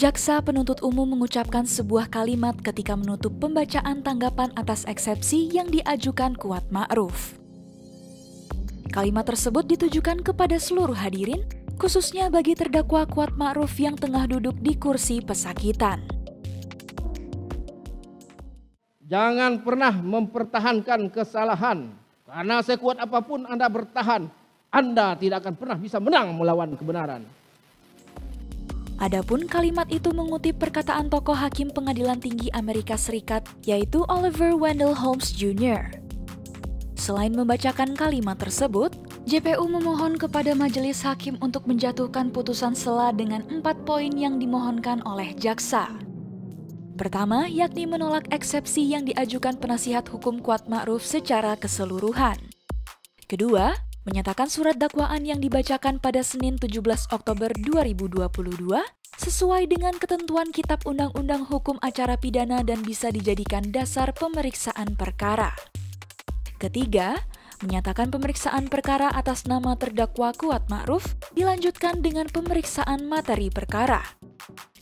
Jaksa penuntut umum mengucapkan sebuah kalimat ketika menutup pembacaan tanggapan atas eksepsi yang diajukan Kuat Ma'ruf. Kalimat tersebut ditujukan kepada seluruh hadirin, khususnya bagi terdakwa Kuat Ma'ruf yang tengah duduk di kursi pesakitan. Jangan pernah mempertahankan kesalahan, karena sekuat apa pun Anda bertahan, Anda tidak akan pernah bisa menang melawan kebenaran. Adapun kalimat itu mengutip perkataan tokoh hakim pengadilan tinggi Amerika Serikat, yaitu Oliver Wendell Holmes Jr. Selain membacakan kalimat tersebut, JPU memohon kepada majelis hakim untuk menjatuhkan putusan sela dengan empat poin yang dimohonkan oleh jaksa. Pertama, yakni menolak eksepsi yang diajukan penasihat hukum Kuat Ma'ruf secara keseluruhan. Kedua, menyatakan surat dakwaan yang dibacakan pada Senin 17 Oktober 2022 sesuai dengan ketentuan Kitab Undang-Undang Hukum Acara Pidana dan bisa dijadikan dasar pemeriksaan perkara. Ketiga, menyatakan pemeriksaan perkara atas nama terdakwa Kuat Ma'ruf dilanjutkan dengan pemeriksaan materi perkara.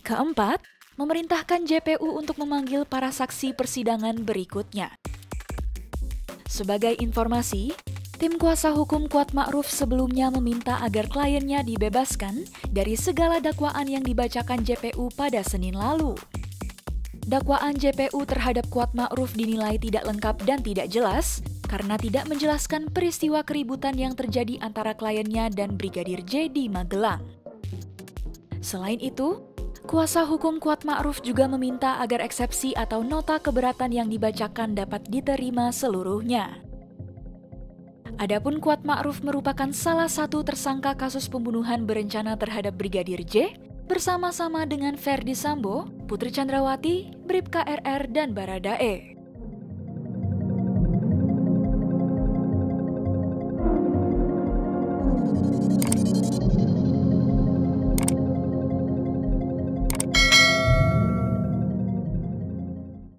Keempat, memerintahkan JPU untuk memanggil para saksi persidangan berikutnya. Sebagai informasi, Tim kuasa hukum Kuat Ma'ruf sebelumnya meminta agar kliennya dibebaskan dari segala dakwaan yang dibacakan JPU pada Senin lalu. Dakwaan JPU terhadap Kuat Ma'ruf dinilai tidak lengkap dan tidak jelas karena tidak menjelaskan peristiwa keributan yang terjadi antara kliennya dan Brigadir J di Magelang. Selain itu, kuasa hukum Kuat Ma'ruf juga meminta agar eksepsi atau nota keberatan yang dibacakan dapat diterima seluruhnya. Adapun Kuat Ma'ruf merupakan salah satu tersangka kasus pembunuhan berencana terhadap Brigadir J bersama-sama dengan Ferdi Sambo, Putri Chandrawati, Bribka RR, dan Baradae.